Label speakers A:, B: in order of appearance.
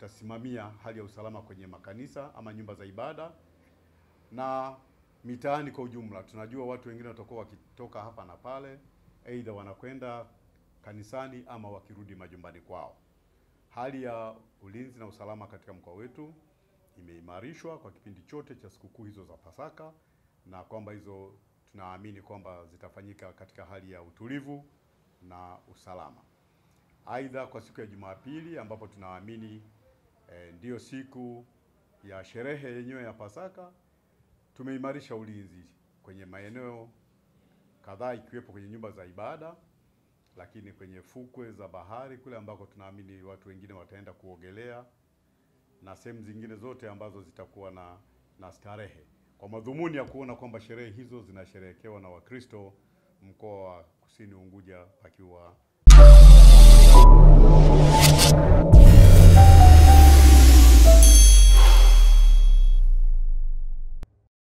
A: kusimamia hali ya usalama kwenye makanisa ama nyumba za ibada na mitaani kwa ujumla. Tunajua watu wengine watakuwa wakitoka hapa na pale, aidha wanakwenda kanisani ama wakirudi majumbani kwao. Hali ya ulinzi na usalama katika mkoa wetu imeimarishwa kwa kipindi chote cha sikukuu hizo za Pasaka, na kwamba hizo tunaamini kwamba zitafanyika katika hali ya utulivu na usalama. Aidha, kwa siku ya Jumapili ambapo tunaamini eh, ndiyo siku ya sherehe yenyewe ya Pasaka, tumeimarisha ulinzi kwenye maeneo kadhaa ikiwepo kwenye nyumba za ibada, lakini kwenye fukwe za bahari kule ambako tunaamini watu wengine wataenda kuogelea na sehemu zingine zote ambazo zitakuwa na na starehe. Kwa madhumuni ya kuona kwamba sherehe hizo zinasherehekewa na Wakristo mkoa wa Kusini Unguja pakiwa